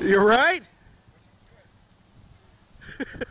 You're right.